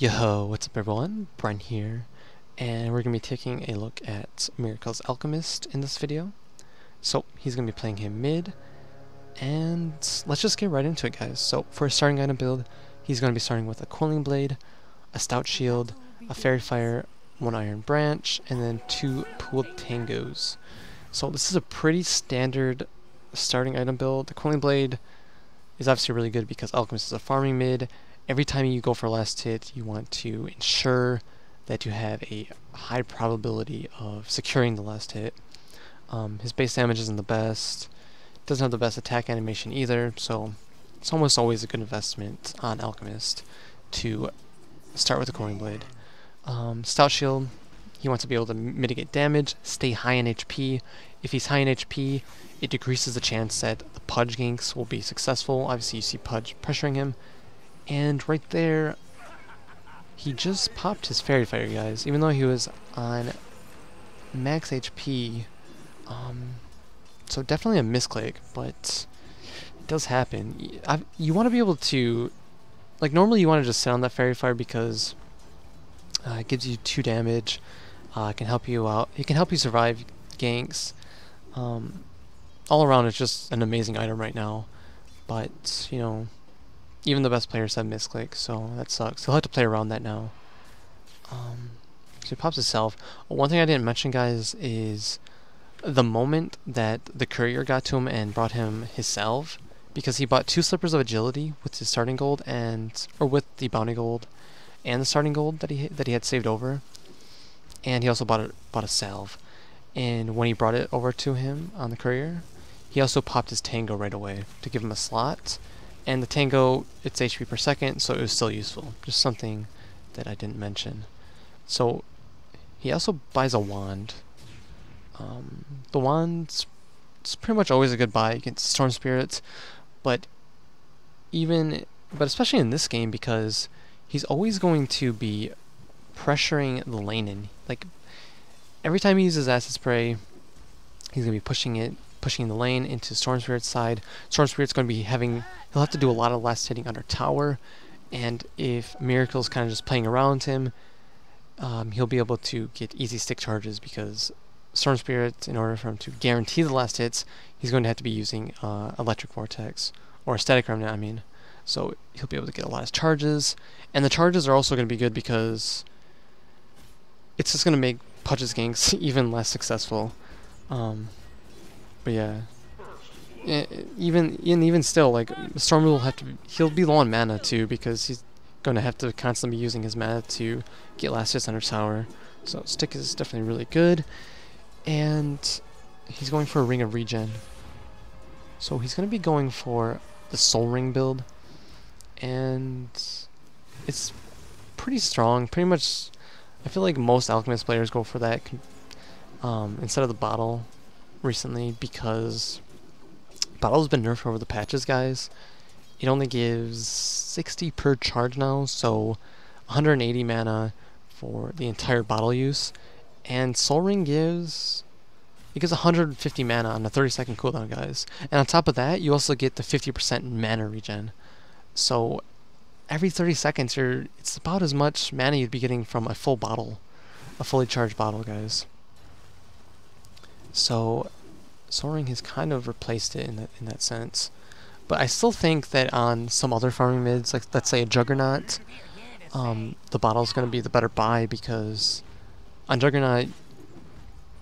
Yo, what's up everyone? Bren here, and we're going to be taking a look at Miracle's Alchemist in this video. So, he's going to be playing him mid, and let's just get right into it guys. So, for a starting item build, he's going to be starting with a Quelling Blade, a Stout Shield, a Faerie Fire, one Iron Branch, and then two Pooled Tangos. So this is a pretty standard starting item build. The Quelling Blade is obviously really good because Alchemist is a farming mid, every time you go for last hit, you want to ensure that you have a high probability of securing the last hit. Um, his base damage isn't the best, doesn't have the best attack animation either, so it's almost always a good investment on Alchemist to start with the Quelling Blade. Um, Stout Shield, he wants to be able to mitigate damage, stay high in HP. If he's high in HP, it decreases the chance that the Pudge ganks will be successful. Obviously, you see Pudge pressuring him, and right there, he just popped his Faerie Fire, guys. Even though he was on max HP. Um, so definitely a misclick, but it does happen. I, you want to be able to... Like, normally you want to just sit on that Faerie Fire because uh, it gives you 2 damage. Uh, it can help you out. It can help you survive ganks. Um, all around, it's just an amazing item right now. But, you know, even the best players have misclick, so that sucks. He'll have to play around that now. Um, so he pops his salve. One thing I didn't mention, guys, is the moment that the courier got to him and brought him his salve, because he bought two slippers of agility with his starting gold and or with the bounty gold and the starting gold that he that he had saved over, and he also bought a bought a salve. And when he brought it over to him on the courier, he also popped his tango right away to give him a slot and the Tango, it's HP per second, so it was still useful. Just something that I didn't mention. So he also buys a wand. Um, the wand's it's pretty much always a good buy against Storm Spirits, but even, but especially in this game because he's always going to be pressuring the lane in. Like every time he uses Acid Spray, he's gonna be pushing it pushing the lane into Storm Spirit's side. Storm Spirit's going to be having, he'll have to do a lot of last hitting under tower, and if Miracle's kind of just playing around him, um, he'll be able to get easy stick charges because Storm Spirit, in order for him to guarantee the last hits, he's going to have to be using uh, Electric Vortex, or Static Remnant, I mean. So he'll be able to get a lot of charges, and the charges are also going to be good because it's just going to make Pudge's ganks even less successful. Um, but yeah. Even even still, like Storm will have to. He'll be low on mana too because he's going to have to constantly be using his mana to get last hits under tower. So stick is definitely really good, and he's going for a ring of regen. So he's going to be going for the Soul Ring build, and it's pretty strong. Pretty much, I feel like most Alchemist players go for that um, instead of the bottle recently because Bottle's been nerfed over the patches, guys. It only gives 60 per charge now, so 180 mana for the entire bottle use. And Soul Ring gives... It gives 150 mana on a 30 second cooldown, guys. And on top of that, you also get the 50% mana regen. So every 30 seconds, you're, it's about as much mana you'd be getting from a full bottle. A fully charged bottle, guys. So Soul Ring has kind of replaced it in that in that sense. But I still think that on some other farming mids, like let's say a Juggernaut, um, the bottle is going to be the better buy because on Juggernaut,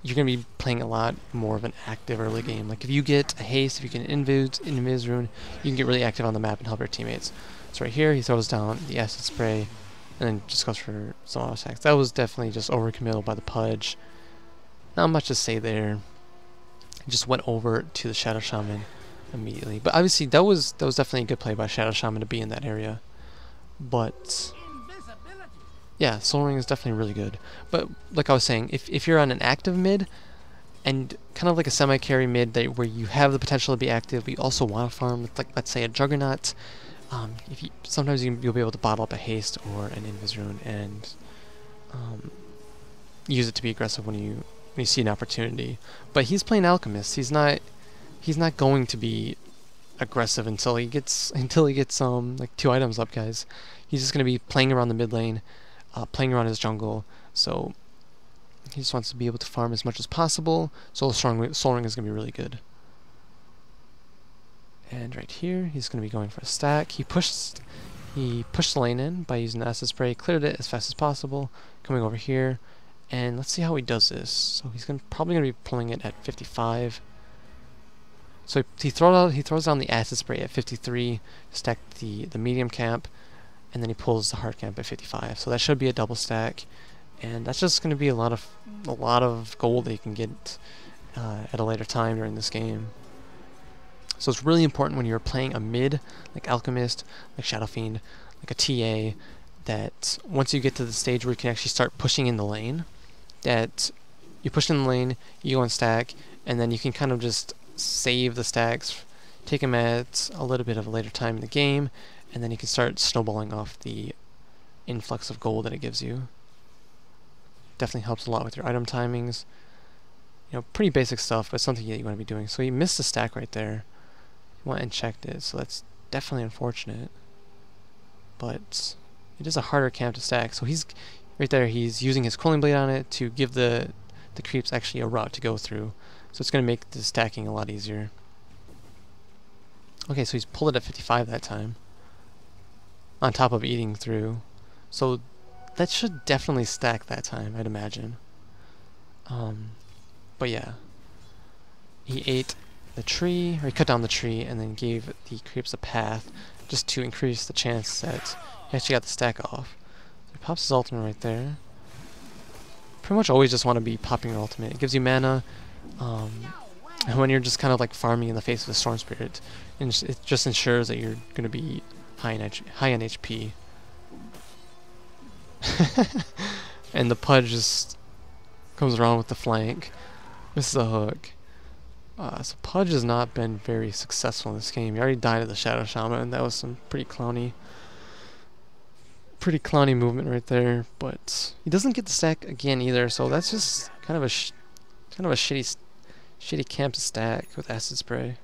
you're going to be playing a lot more of an active early game. Like if you get a haste, if you can an invis, invis rune, you can get really active on the map and help your teammates. So right here, he throws down the acid spray, and then just goes for some auto attacks. That was definitely just overcommittal by the Pudge. Not much to say there. I Just went over to the Shadow Shaman immediately. But obviously that was that was definitely a good play by Shadow Shaman to be in that area. But yeah, Soul Ring is definitely really good. But like I was saying, if if you're on an active mid and kind of like a semi-carry mid that where you have the potential to be active, but you also want to farm, with like let's say a Juggernaut. Um, if you sometimes you, will be able to bottle up a haste or an Invis rune and um, use it to be aggressive when you when you see an opportunity. But he's playing Alchemist. He's not he's not going to be aggressive until he gets until he gets um like two items up, guys. He's just gonna be playing around the mid lane, uh, playing around his jungle. So he just wants to be able to farm as much as possible. So Soul, Soul Ring is gonna be really good. And right here, he's gonna be going for a stack. He pushed he pushed the lane in by using acid spray, cleared it as fast as possible, coming over here, and let's see how he does this. So he's gonna, probably going to be pulling it at 55. So he, throws out, he throws down the acid spray at 53, stack the, the medium camp, and then he pulls the hard camp at 55. So that should be a double stack, and that's just going to be a lot of a lot of gold that you can get uh, at a later time during this game. So it's really important when you're playing a mid, like Alchemist, like Shadow Fiend, like a TA, that once you get to the stage where you can actually start pushing in the lane, that you push in the lane, you go and stack, and then you can kind of just save the stacks, take them at a little bit of a later time in the game, and then you can start snowballing off the influx of gold that it gives you. Definitely helps a lot with your item timings. You know, pretty basic stuff, but something that you want to be doing. So you missed a stack right there He went and checked it, so that's definitely unfortunate. But it is a harder camp to stack, so he's right there, he's using his Quelling Blade on it to give the, the creeps actually a route to go through. So it's going to make the stacking a lot easier. Okay, so he's pulled it at 55 that time. On top of eating through. So that should definitely stack that time, I'd imagine. Um, but yeah. He ate the tree, or he cut down the tree and then gave the creeps a path just to increase the chance that he actually got the stack off. He pops his ultimate right there. Pretty much always just want to be popping your ultimate. It gives you mana, um, and when you're just kind of like farming in the face of a Storm Spirit, it just ensures that you're going to be high in, H high in HP. and the Pudge just comes around with the flank. Misses a hook. Uh, so Pudge has not been very successful in this game. He already died at the Shadow Shaman, and that was some pretty clowny, pretty clowny movement right there. But he doesn't get the stack again either, so that's just kind of a kind of a shitty, shitty camp to stack with acid spray.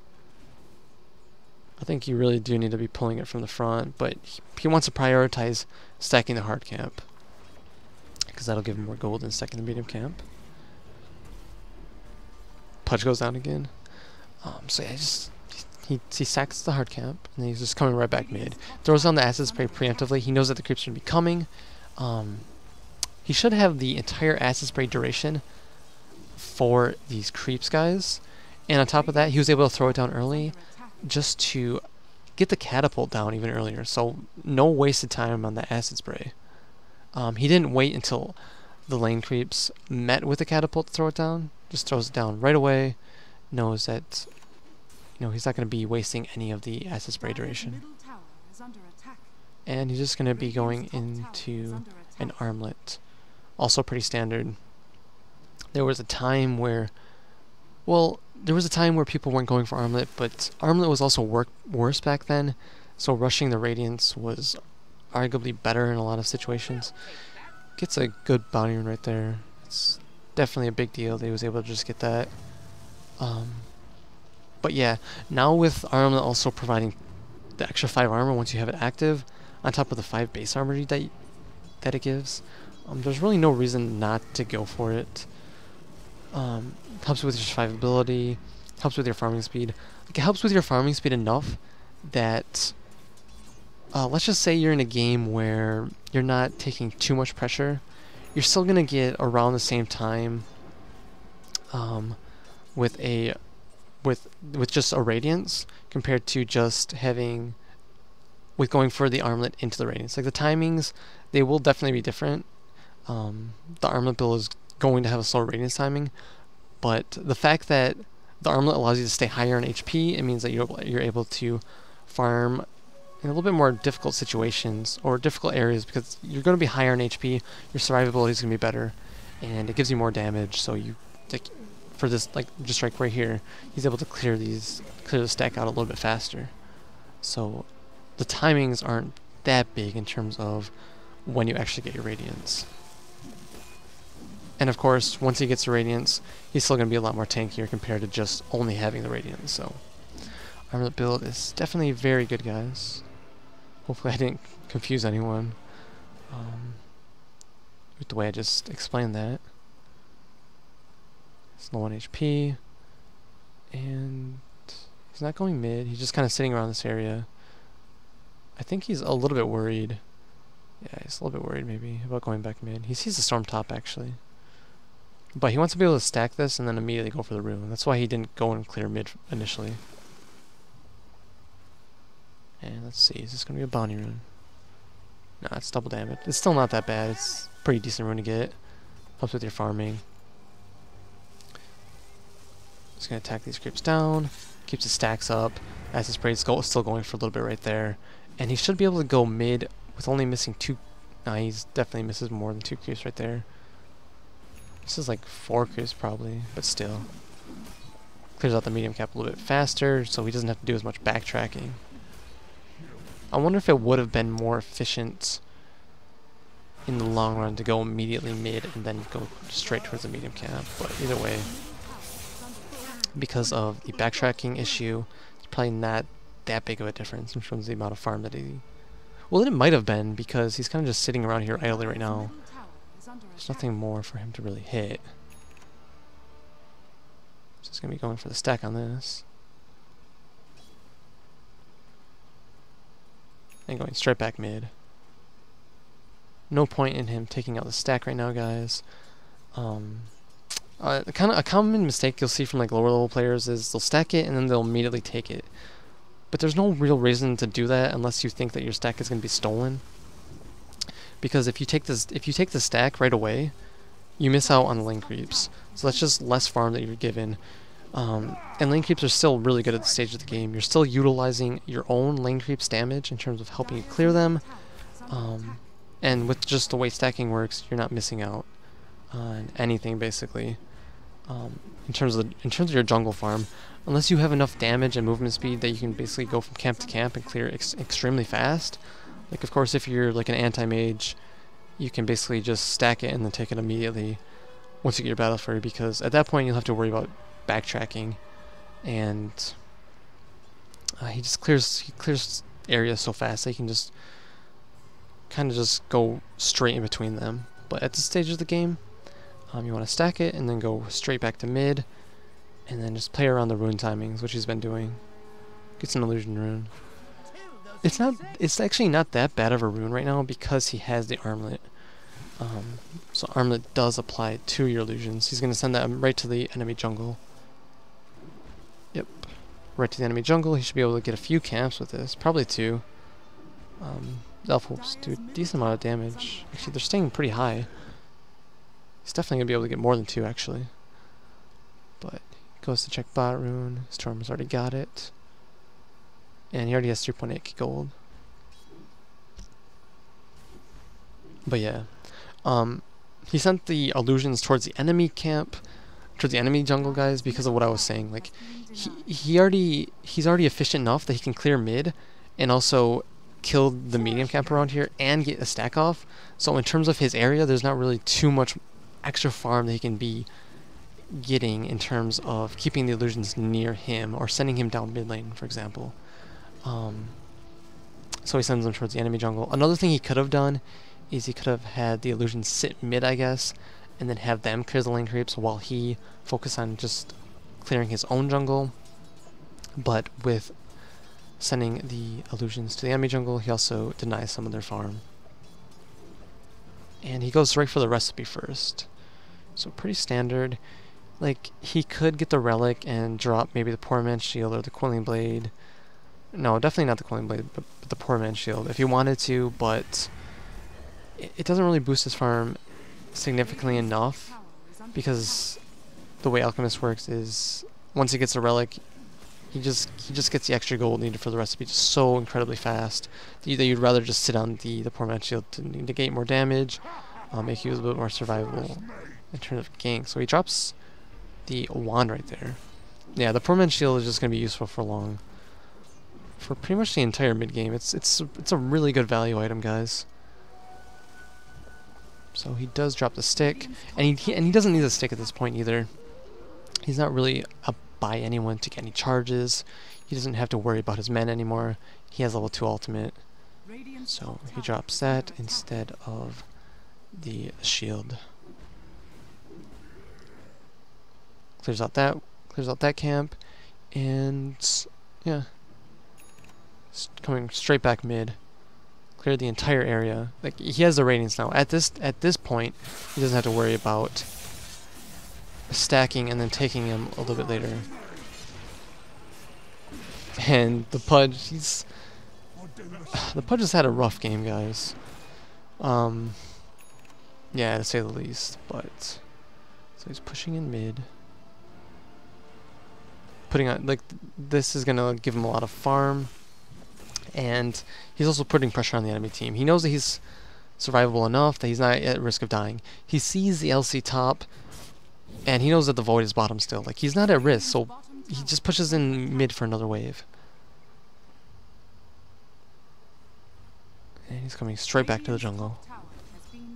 I think you really do need to be pulling it from the front, but he, he wants to prioritize stacking the hard camp because that'll give him more gold than stacking the medium camp. Pudge goes down again. Um, so yeah, just he he sacks the hard camp, and he's just coming right back mid. Throws down the acid spray preemptively. He knows that the creeps are gonna be coming. Um, he should have the entire acid spray duration for these creeps, guys. And on top of that, he was able to throw it down early, just to get the catapult down even earlier. So no wasted time on the acid spray. Um, he didn't wait until the lane creeps met with the catapult to throw it down just throws it down right away, knows that you know he's not going to be wasting any of the acid spray duration. And he's just going to be going into an armlet. Also pretty standard. There was a time where, well, there was a time where people weren't going for armlet, but armlet was also work worse back then, so rushing the radiance was arguably better in a lot of situations. Gets a good bounty rune right there. It's definitely a big deal that he was able to just get that. Um, but yeah, now with armor also providing the extra 5 armor once you have it active, on top of the 5 base armor that, that it gives, um, there's really no reason not to go for it. Um, helps with your survivability, helps with your farming speed. Like, it helps with your farming speed enough that, uh, let's just say you're in a game where you're not taking too much pressure, you're still going to get around the same time um, with a with with just a radiance compared to just having with going for the armlet into the radiance. Like the timings, they will definitely be different. Um, the armlet build is going to have a slower radiance timing, but the fact that the armlet allows you to stay higher in HP, it means that you're you're able to farm in a little bit more difficult situations or difficult areas because you're going to be higher in HP, your survivability is going to be better, and it gives you more damage. So you, like, for this, like just like right here, he's able to clear these, clear the stack out a little bit faster. So the timings aren't that big in terms of when you actually get your radiance. And of course, once he gets the radiance, he's still going to be a lot more tankier compared to just only having the radiance. So. armlet build is definitely very good, guys. Hopefully I didn't confuse anyone um, with the way I just explained that. Low on HP, and he's not going mid. He's just kind of sitting around this area. I think he's a little bit worried. Yeah, he's a little bit worried maybe about going back mid. He sees the storm top actually. But he wants to be able to stack this and then immediately go for the rune. That's why he didn't go and clear mid initially. And let's see, is this going to be a bounty rune? No, it's double damage. It's still not that bad. It's pretty decent rune to get. Helps with your farming. Just to attack these creeps down. Keeps his stacks up. As his sprays go, still going for a little bit right there. And he should be able to go mid with only missing two... Nah, he's definitely misses more than two creeps right there. This is like four creeps probably, but still. Clears out the medium cap a little bit faster, so he doesn't have to do as much backtracking. I wonder if it would have been more efficient in the long run to go immediately mid and then go straight towards the medium cap, but either way, because of the backtracking issue, it's probably not that big of a difference in terms of the amount of farm that he... Well, it might have been, because he's kind of just sitting around here idly right now. There's nothing more for him to really hit. So he's going to be going for the stack on this. And going straight back mid. No point in him taking out the stack right now, guys. Um, uh, kind of a common mistake you'll see from like lower level players is they'll stack it and then they'll immediately take it. But there's no real reason to do that unless you think that your stack is going to be stolen. Because if you take this, if you take the stack right away, you miss out on the lane creeps. So that's just less farm that you're given. Um, and lane creeps are still really good at the stage of the game. You're still utilizing your own lane creeps damage in terms of helping you clear them. Um, and with just the way stacking works, you're not missing out anything basically. Um, in terms of the, in terms of your jungle farm, unless you have enough damage and movement speed that you can basically go from camp to camp and clear ex extremely fast. Like of course if you're like an anti-mage, you can basically just stack it and then take it immediately once you get your battle fury because at that point you'll have to worry about backtracking and uh, he just clears he clears areas so fast that he can just kind of just go straight in between them. But at this stage of the game, um, you want to stack it and then go straight back to mid and then just play around the rune timings, which he's been doing. Gets an illusion rune. It's not. It's actually not that bad of a rune right now because he has the armlet. Um, so armlet does apply to your illusions. He's gonna send that right to the enemy jungle. Yep, right to the enemy jungle. He should be able to get a few camps with this, probably two. Um, Elf hopes do a decent amount of damage. Actually, they're staying pretty high. He's definitely gonna be able to get more than two, actually. But Goes to check bot rune. Storm's already got it. And he already has 3.8 gold. But yeah. Um, he sent the illusions towards the enemy camp, towards the enemy jungle guys because of what I was saying. Like, he, he already, he's already efficient enough that he can clear mid and also kill the medium camp around here and get a stack off. So in terms of his area, there's not really too much extra farm that he can be getting in terms of keeping the illusions near him or sending him down mid lane, for example. Um, so he sends them towards the enemy jungle. Another thing he could have done is he could have had the illusions sit mid, I guess, and then have them clear the lane creeps while he focused on just clearing his own jungle. But with sending the illusions to the enemy jungle, he also denies some of their farm. And he goes right for the recipe first. So pretty standard. Like, he could get the relic and drop maybe the poor man's shield or the quelling blade. No, definitely not the quelling blade, but, but the poor man's shield if he wanted to, but it, it doesn't really boost his farm significantly enough because the way alchemist works is once he gets a relic he just he just gets the extra gold needed for the recipe just so incredibly fast that you'd rather just sit on the the poor man's shield to negate more damage uh, make you a little bit more survivable in terms of gank so he drops the wand right there. Yeah, the poor man's shield is just going to be useful for long. For pretty much the entire mid game. It's it's it's a really good value item, guys. So he does drop the stick, and he, he and he doesn't need the stick at this point either. He's not really up by anyone to get any charges. He doesn't have to worry about his men anymore. He has level 2 ultimate. So he drops that instead of the shield. Clears out that clears out that camp and yeah. coming straight back mid. Clear the entire area. Like he has the radiance now. At this at this point, he doesn't have to worry about stacking and then taking him a little bit later. And the Pudge, he's... The Pudge has had a rough game, guys. Um, yeah, to say the least, but... So he's pushing in mid. Putting on, like, this is gonna give him a lot of farm. And he's also putting pressure on the enemy team. He knows that he's survivable enough that he's not at risk of dying. He sees the LC top, and he knows that the void is bottom still. Like, he's not at risk, so he just pushes in mid for another wave. And he's coming straight back to the jungle.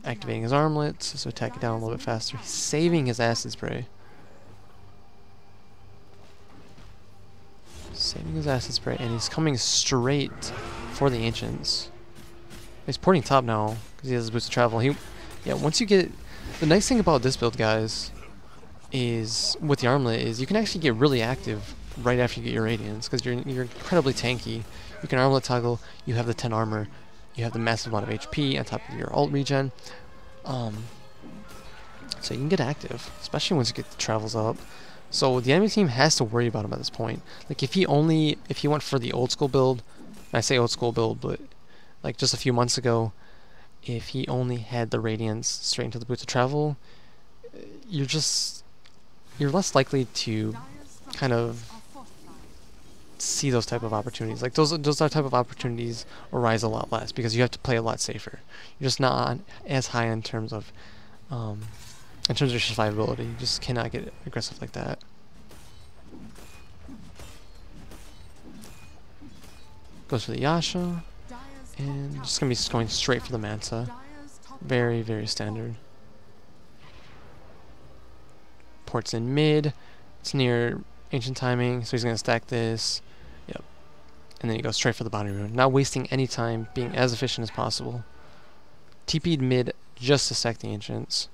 Activating his armlets, so attack it down a little bit faster. He's saving his acid spray. Saving his acid spray, and he's coming straight for the ancients. He's porting top now, because he has his boots of travel. He, yeah, once you get... The nice thing about this build, guys, is with the armlet is you can actually get really active right after you get your radiance because you're you're incredibly tanky. You can armlet toggle. You have the 10 armor. You have the massive amount of HP on top of your alt regen. Um, so you can get active, especially once you get the travels up. So the enemy team has to worry about him at this point. Like if he only if he went for the old school build, I say old school build, but like just a few months ago, if he only had the radiance straight into the boots of travel, you're just you're less likely to kind of see those type of opportunities. Like those those type of opportunities arise a lot less because you have to play a lot safer. You're just not as high in terms of um, in terms of survivability. You just cannot get aggressive like that. Goes for the Yasha, and just gonna be going straight for the Manta. Very very standard. Ports in mid. It's near ancient timing, so he's going to stack this. Yep. And then he goes straight for the bounty rune. Not wasting any time, being as efficient as possible. TP'd mid just to stack the ancients.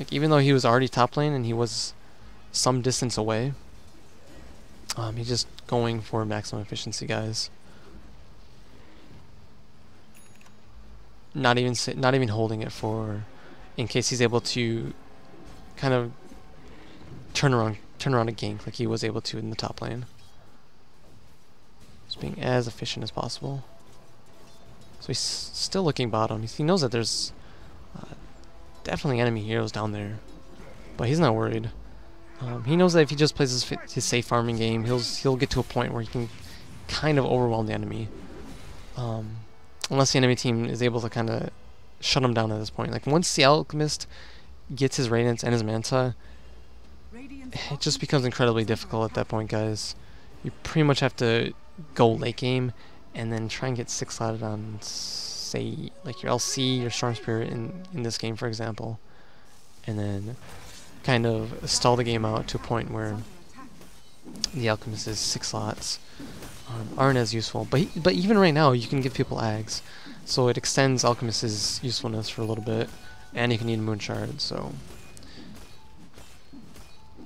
Like, even though he was already top lane and he was some distance away, um, he's just going for maximum efficiency, guys. Not even not even holding it for, in case he's able to kind of turn around turn around a gank like he was able to in the top lane. Just being as efficient as possible. So he's still looking bottom. He knows that there's definitely enemy heroes down there, but he's not worried. Um, he knows that if he just plays his, his, safe farming game, he'll he'll get to a point where he can kind of overwhelm the enemy. Um, unless the enemy team is able to kind of shut him down at this point. Like once the alchemist gets his Radiance and his Manta, it just becomes incredibly difficult at that point, guys. You pretty much have to go late game and then try and get six slotted on, say, like your LC, your Storm Spirit in, in this game, for example. And then kind of stall the game out to a point where the Alchemist's six slots um, aren't as useful. But he, but even right now, you can give people Ags. So it extends Alchemist's usefulness for a little bit. And you can need moon shard, so.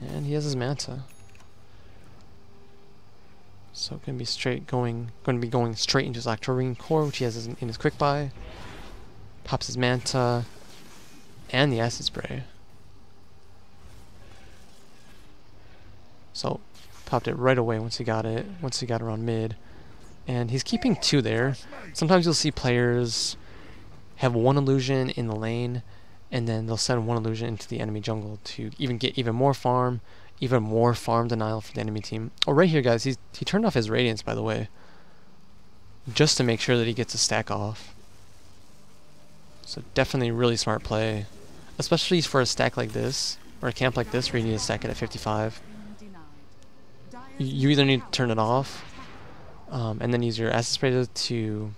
And he has his manta. So gonna be straight going gonna be going straight into his Octarine core, which he has in his quick buy. Pops his manta and the acid spray. So popped it right away once he got it, once he got around mid. And he's keeping two there. Sometimes you'll see players have one illusion in the lane and then they'll send one illusion into the enemy jungle to even get even more farm, even more farm denial for the enemy team. Oh, right here, guys, he's, he turned off his radiance, by the way, just to make sure that he gets a stack off. So definitely really smart play, especially for a stack like this, or a camp like this where you need to stack it at 55. You either need to turn it off, um, and then use your acid spray to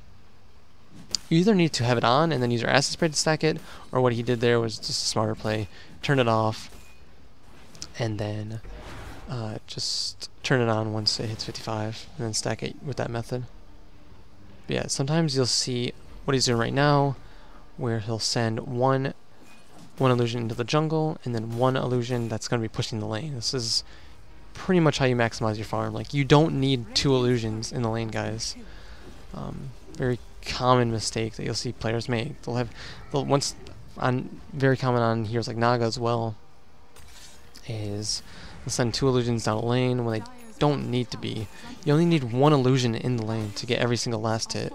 you either need to have it on and then use your acid spray to stack it, or what he did there was just a smarter play. Turn it off, and then uh, just turn it on once it hits 55 and then stack it with that method. But yeah, sometimes you'll see what he's doing right now where he'll send one one illusion into the jungle and then one illusion that's going to be pushing the lane. This is pretty much how you maximize your farm. Like you don't need two illusions in the lane, guys. Um, very common mistake that you'll see players make. They'll have they'll once on very common on heroes like Naga as well is they'll send two illusions down a lane when they don't need to be. You only need one illusion in the lane to get every single last hit.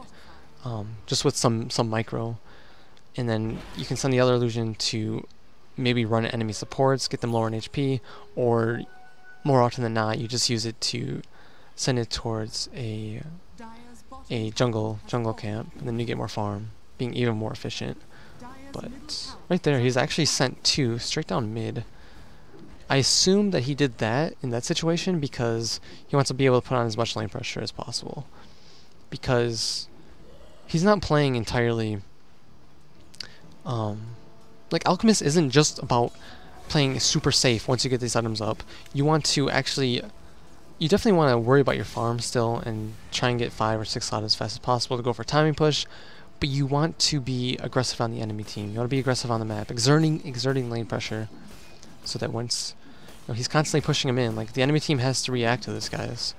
Um, just with some some micro and then you can send the other illusion to maybe run enemy supports, get them lower in HP, or more often than not, you just use it to send it towards a a jungle jungle camp, and then you get more farm, being even more efficient. But right there, he's actually sent two straight down mid. I assume that he did that in that situation because he wants to be able to put on as much lane pressure as possible. Because he's not playing entirely um, like Alchemist isn't just about playing super safe once you get these items up. You want to actually, you definitely want to worry about your farm still and try and get five or six slots as fast as possible to go for timing push. But you want to be aggressive on the enemy team. You want to be aggressive on the map, exerting exerting lane pressure, so that once you know, he's constantly pushing him in. Like the enemy team has to react to this, guys.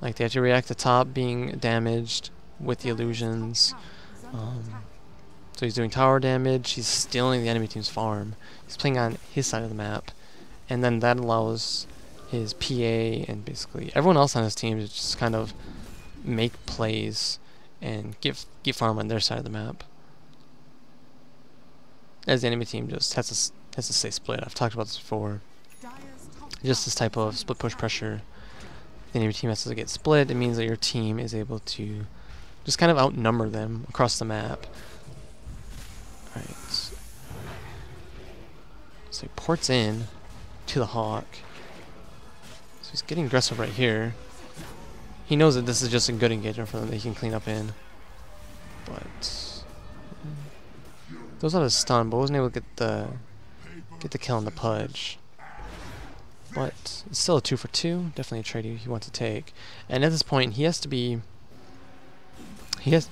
Like they have to react to top being damaged with the illusions. Um, so he's doing tower damage, he's stealing the enemy team's farm, he's playing on his side of the map, and then that allows his PA and basically everyone else on his team to just kind of make plays and get get farm on their side of the map. As the enemy team just has to has to stay split. I've talked about this before. Just this type of split push pressure. The enemy team has to get split. It means that your team is able to just kind of outnumber them across the map Alright. So he ports in to the Hawk. He's getting aggressive right here. He knows that this is just a good engagement for them that he can clean up in. But mm. those out of stun, but wasn't able to get the get the kill on the pudge. But it's still a two for two. Definitely a trade he wants to take. And at this point, he has to be he has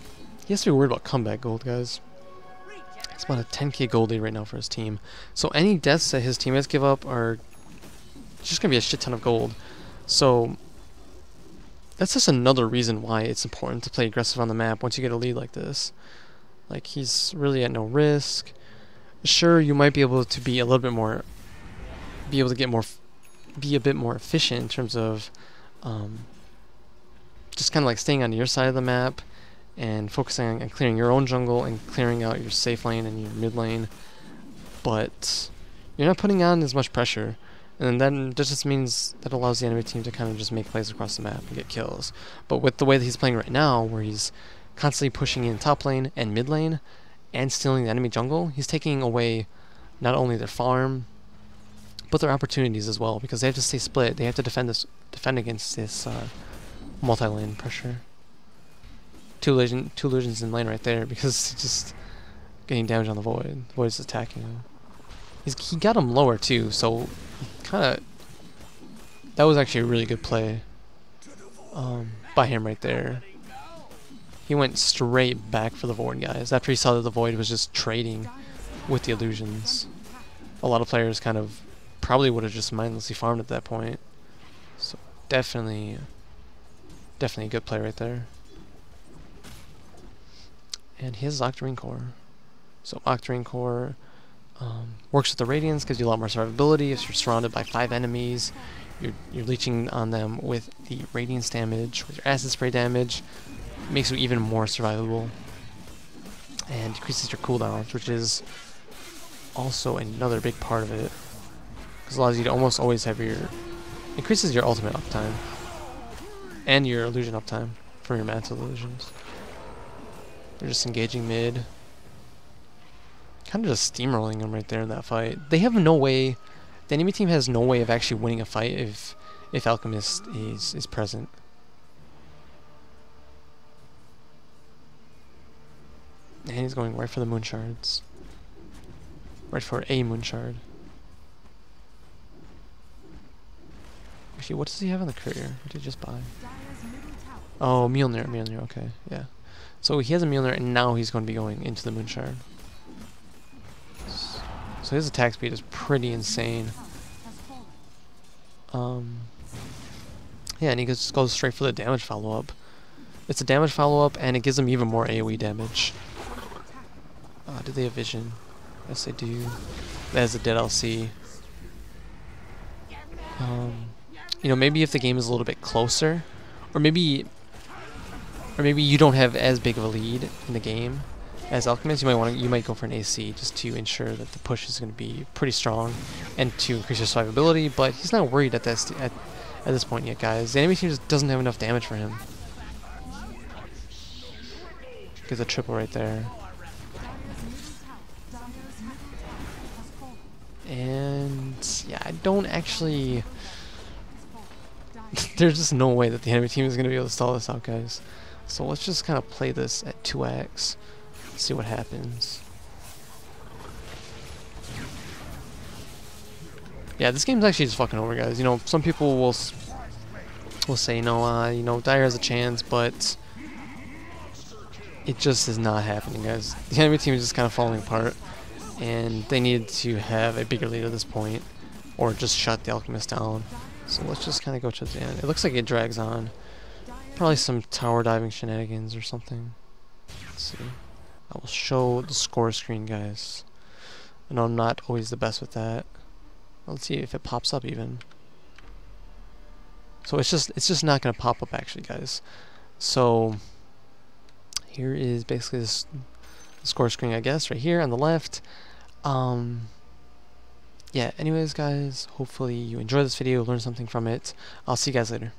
he has to be worried about comeback gold, guys. It's about a 10k gold lead right now for his team. So any deaths that his teammates give up are just going to be a shit ton of gold. So that's just another reason why it's important to play aggressive on the map once you get a lead like this. Like, he's really at no risk. Sure, you might be able to be a little bit more, be able to get more, be a bit more efficient in terms of um, just kind of like staying on your side of the map and focusing on clearing your own jungle and clearing out your safe lane and your mid lane. But you're not putting on as much pressure. And then that just means that allows the enemy team to kind of just make plays across the map and get kills. But with the way that he's playing right now, where he's constantly pushing in top lane and mid lane and stealing the enemy jungle, he's taking away not only their farm, but their opportunities as well, because they have to stay split. They have to defend this, defend against this uh, multi-lane pressure two illusion, two illusions in lane right there because he's just getting damage on the void. The void's attacking him. He's, he got him lower too, so kind of that was actually a really good play um, by him right there. He went straight back for the void, guys. After he saw that the void was just trading with the illusions, a lot of players kind of probably would have just mindlessly farmed at that point. So definitely, definitely a good play right there and he has Octarine Core. So Octarine Core um, works with the Radiance, gives you a lot more survivability. If you're surrounded by five enemies, you're, you're leeching on them with the Radiance damage, with your Acid Spray damage, makes you even more survivable. And decreases your cooldowns, which is also another big part of it. Because allows you to almost always have your... Increases your ultimate uptime. And your illusion uptime from your manta illusions. They're just engaging mid. Kind of just steamrolling them right there in that fight. They have no way... The enemy team has no way of actually winning a fight if if Alchemist is, is present. And he's going right for the moon shards. Right for a moon shard. Actually, what does he have on the courier? What did he just buy? Oh, Mjolnir, Mjolnir, okay, yeah. So he has a Mjolnir, and now he's going to be going into the Moonshard. So his attack speed is pretty insane. Um, yeah, and he just goes straight for the damage follow-up. It's a damage follow-up, and it gives him even more AoE damage. Uh, do they have vision? Yes, they do. That is a dead LC. Um, you know, maybe if the game is a little bit closer, or maybe, or maybe you don't have as big of a lead in the game as Alchemist, you might want to, you might go for an AC just to ensure that the push is going to be pretty strong, and to increase your survivability. But he's not worried at this at, at this point yet, guys. The enemy team just doesn't have enough damage for him. Gets a triple right there. And yeah, I don't actually. There's just no way that the enemy team is going to be able to stall this out, guys. So let's just kind of play this at 2x, see what happens. Yeah, this game's actually just fucking over, guys. You know, some people will will say, you know, uh, you know, Dire has a chance, but it just is not happening, guys. The enemy team is just kind of falling apart and they needed to have a bigger lead at this point, or just shut the Alchemist down. So let's just kind of go to the end. It looks like it drags on. Probably some tower diving shenanigans or something. Let's see. I will show the score screen, guys. I know I'm not always the best with that. Let's see if it pops up even. So it's just it's just not gonna pop up actually, guys. So here is basically this score screen, I guess, right here on the left. Um, yeah, anyways, guys, hopefully you enjoyed this video, learned something from it. I'll see you guys later.